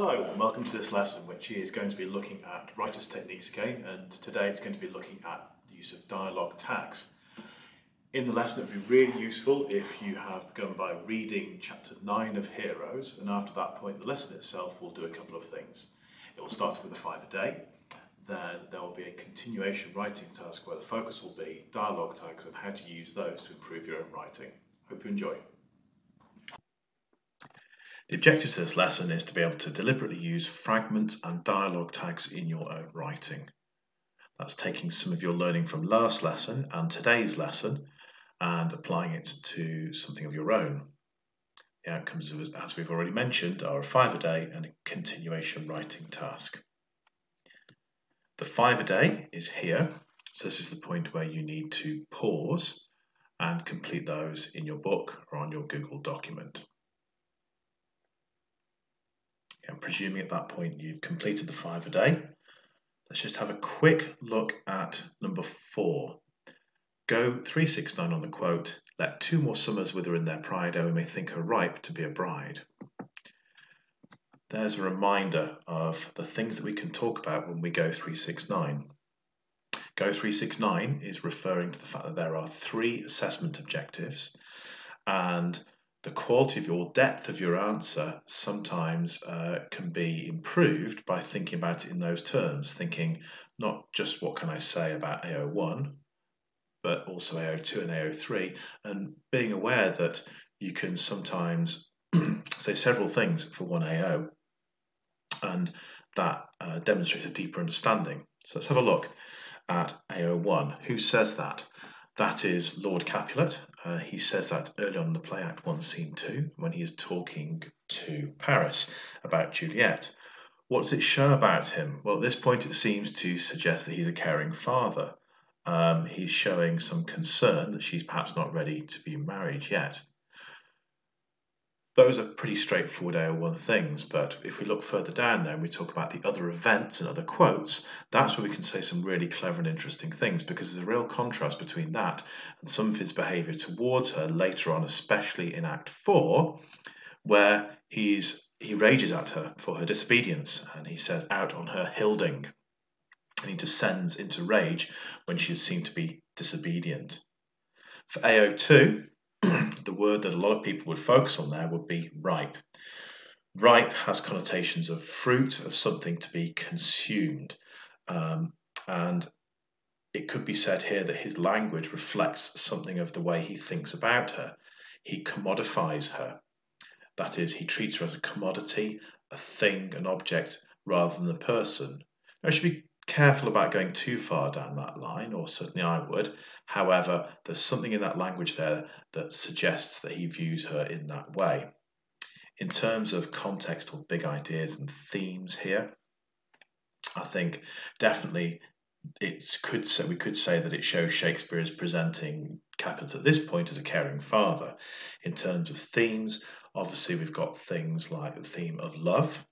Hello and welcome to this lesson which is going to be looking at writer's techniques again and today it's going to be looking at the use of dialogue tags. In the lesson it would be really useful if you have begun by reading chapter 9 of Heroes and after that point the lesson itself will do a couple of things. It will start with a five a day, then there will be a continuation writing task where the focus will be dialogue tags and how to use those to improve your own writing. Hope you enjoy. The objective to this lesson is to be able to deliberately use fragments and dialogue tags in your own writing. That's taking some of your learning from last lesson and today's lesson and applying it to something of your own. The outcomes, as we've already mentioned, are a five a day and a continuation writing task. The five a day is here, so this is the point where you need to pause and complete those in your book or on your Google document. Presuming at that point you've completed the five a day. Let's just have a quick look at number four. Go 369 on the quote, let two more summers wither in their pride, oh, we may think her ripe to be a bride. There's a reminder of the things that we can talk about when we go 369. Go 369 is referring to the fact that there are three assessment objectives and the quality of your depth of your answer sometimes uh, can be improved by thinking about it in those terms, thinking not just what can I say about AO1, but also AO2 and AO3, and being aware that you can sometimes say several things for one AO, and that uh, demonstrates a deeper understanding. So let's have a look at AO1. Who says that? That is Lord Capulet. Uh, he says that early on in the play, Act 1, Scene 2, when he is talking to Paris about Juliet. What does it show about him? Well, at this point, it seems to suggest that he's a caring father. Um, he's showing some concern that she's perhaps not ready to be married yet. Those are pretty straightforward AO1 things, but if we look further down there and we talk about the other events and other quotes, that's where we can say some really clever and interesting things because there's a real contrast between that and some of his behaviour towards her later on, especially in Act 4, where he's he rages at her for her disobedience and he says out on her hilding and he descends into rage when she is seen to be disobedient. For AO2, the word that a lot of people would focus on there would be ripe. Ripe has connotations of fruit, of something to be consumed. Um, and it could be said here that his language reflects something of the way he thinks about her. He commodifies her. That is, he treats her as a commodity, a thing, an object, rather than a person. Now, should be careful about going too far down that line, or certainly I would. However, there's something in that language there that suggests that he views her in that way. In terms of context or big ideas and themes here, I think definitely it could say we could say that it shows Shakespeare is presenting Capulet at this point as a caring father. In terms of themes, obviously we've got things like the theme of love,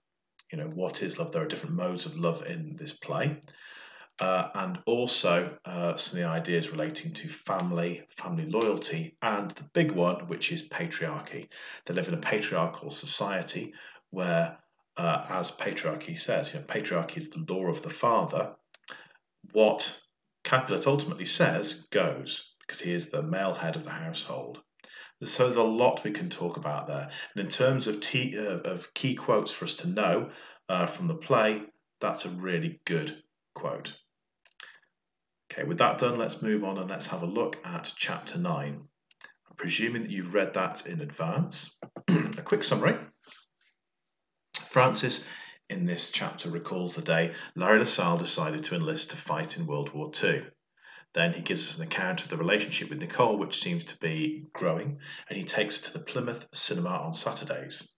you know, what is love? There are different modes of love in this play. Uh, and also uh, some of the ideas relating to family, family loyalty, and the big one, which is patriarchy. They live in a patriarchal society where, uh, as patriarchy says, you know, patriarchy is the law of the father. What Capulet ultimately says goes because he is the male head of the household. So there's a lot we can talk about there. And in terms of, t- uh, of key quotes for us to know uh, from the play, that's a really good quote. Okay, with that done, let's move on and let's have a look at chapter 9. I'm presuming that you've read that in advance. a quick summary. Francis, in this chapter, recalls the day Larry LaSalle decided to enlist to fight in World War II. Then he gives us an account of the relationship with Nicole, which seems to be growing, and he takes her to the Plymouth cinema on Saturdays.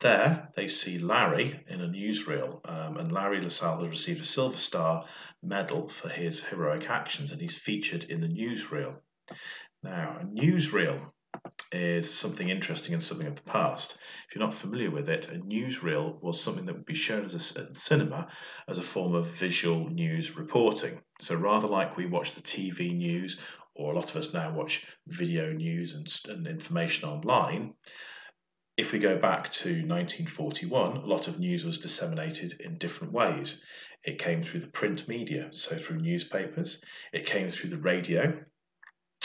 There, they see Larry in a newsreel, um, and Larry LaSalle has received a Silver Star medal for his heroic actions, and he's featured in the newsreel. Now, a newsreel is something interesting and something of the past. If you're not familiar with it, a newsreel was something that would be shown as a cinema as a form of visual news reporting. So rather like we watch the TV news, or a lot of us now watch video news and, and information online, if we go back to 1941, a lot of news was disseminated in different ways. It came through the print media, so through newspapers, it came through the radio,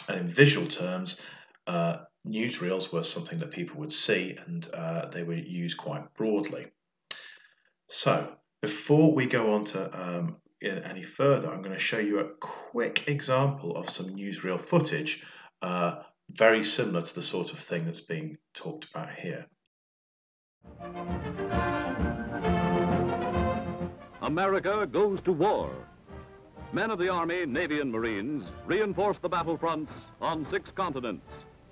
and in visual terms, uh, newsreels were something that people would see and uh, they were used quite broadly. So, before we go on to um, any further, I'm going to show you a quick example of some newsreel footage uh, very similar to the sort of thing that's being talked about here. America goes to war. Men of the Army, Navy, and Marines reinforce the battlefronts on six continents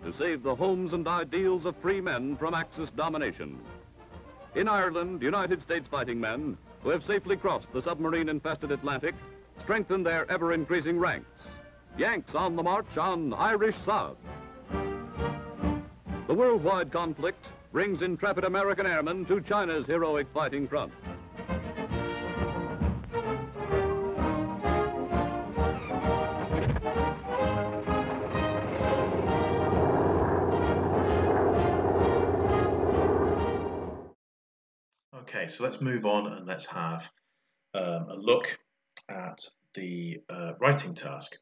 to save the homes and ideals of free men from Axis domination. In Ireland, United States fighting men, who have safely crossed the submarine-infested Atlantic, strengthen their ever-increasing ranks. Yanks on the march on Irish sod. The worldwide conflict brings intrepid American airmen to China's heroic fighting front. So let's move on and let's have um, a look at the uh, writing task.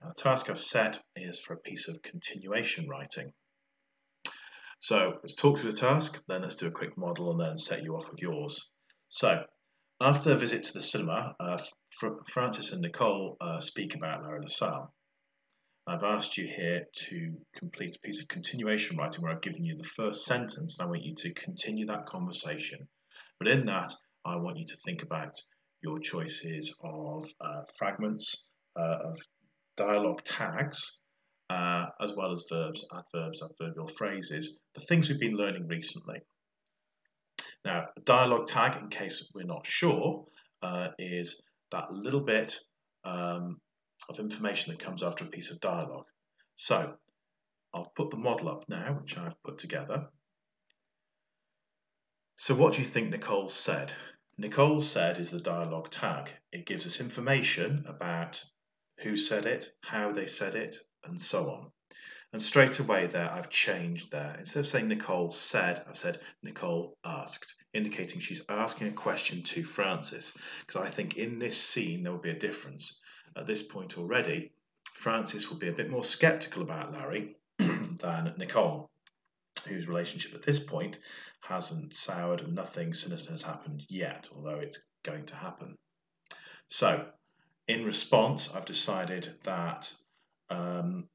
the task I've set is for a piece of continuation writing. So let's talk through the task, then let's do a quick model and then set you off with yours. So after a visit to the cinema, uh, Francis and Nicole uh, speak about Larry LaSalle. I've asked you here to complete a piece of continuation writing where I've given you the first sentence and I want you to continue that conversation. But in that, I want you to think about your choices of uh, fragments, uh, of dialogue tags, uh, as well as verbs, adverbs, adverbial phrases, the things we've been learning recently. Now, a dialogue tag, in case we're not sure, uh, is that little bit um, of information that comes after a piece of dialogue. So, I'll put the model up now, which I've put together. So what do you think Nicole said? Nicole said is the dialogue tag. It gives us information about who said it, how they said it, and so on. And straight away there, I've changed there. Instead of saying Nicole said, I've said Nicole asked, indicating she's asking a question to Francis. Because I think in this scene, there will be a difference. At this point already, Francis will be a bit more skeptical about Larry than Nicole, whose relationship at this point hasn't soured and nothing sinister has happened yet, although it's going to happen. So, in response, I've decided that um,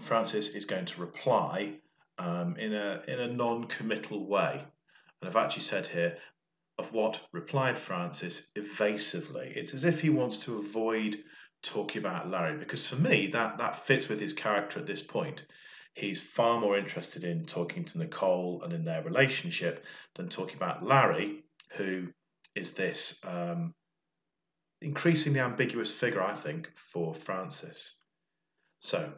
Francis is going to reply um, in a in a non-committal way, and I've actually said here of what replied Francis evasively. It's as if he wants to avoid talking about Larry because for me that that fits with his character at this point. He's far more interested in talking to Nicole and in their relationship than talking about Larry, who is this um, increasingly ambiguous figure, I think, for Francis. So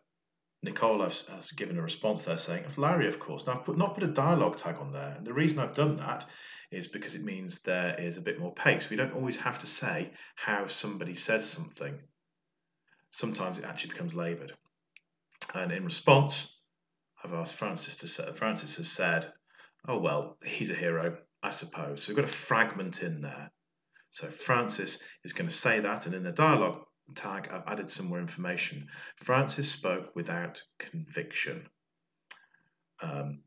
Nicole has, has, given a response there saying, of Larry, of course. Now, I've put, not put a dialogue tag on there. And the reason I've done that is because it means there is a bit more pace. We don't always have to say how somebody says something. Sometimes it actually becomes laboured. And in response, I've asked Francis to say, Francis has said, oh, well, he's a hero, I suppose. So we've got a fragment in there. So Francis is going to say that, and in the dialogue tag, I've added some more information. Francis spoke without conviction, um,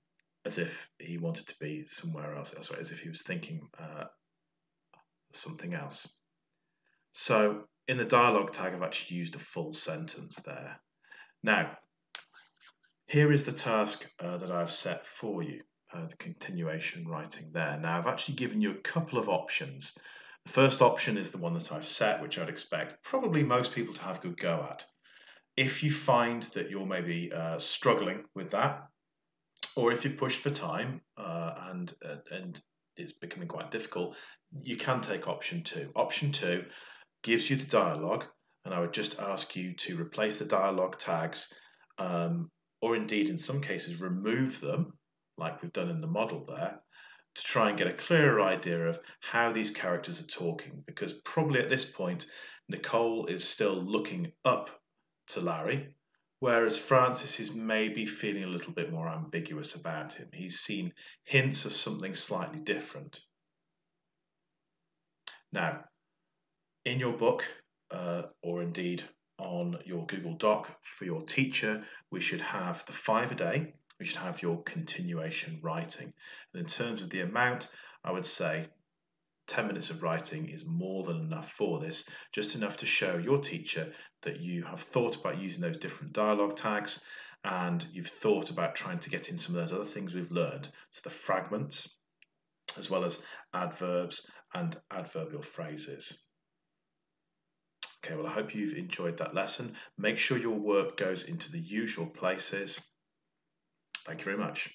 as if he wanted to be somewhere else, sorry, as if he was thinking uh, something else. So in the dialogue tag, I've actually used a full sentence there. Now, here is the task uh, that I've set for you, uh, the continuation writing there. Now, I've actually given you a couple of options. The first option is the one that I've set, which I'd expect probably most people to have a good go at. If you find that you're maybe uh, struggling with that, or if you're pushed for time uh, and uh, and it's becoming quite difficult, you can take option two. Option two gives you the dialogue, and I would just ask you to replace the dialogue tags, um, or indeed in some cases remove them, like we've done in the model there, to try and get a clearer idea of how these characters are talking because probably at this point Nicole is still looking up to Larry Whereas Francis is maybe feeling a little bit more ambiguous about him. He's seen hints of something slightly different. Now, in your book, uh, or indeed on your Google Doc for your teacher, we should have the five a day, we should have your continuation writing. And in terms of the amount, I would say 10 minutes of writing is more than enough for this, just enough to show your teacher that you have thought about using those different dialogue tags and you've thought about trying to get in some of those other things we've learned. So the fragments, as well as adverbs and adverbial phrases. Okay, well, I hope you've enjoyed that lesson. Make sure your work goes into the usual places. Thank you very much.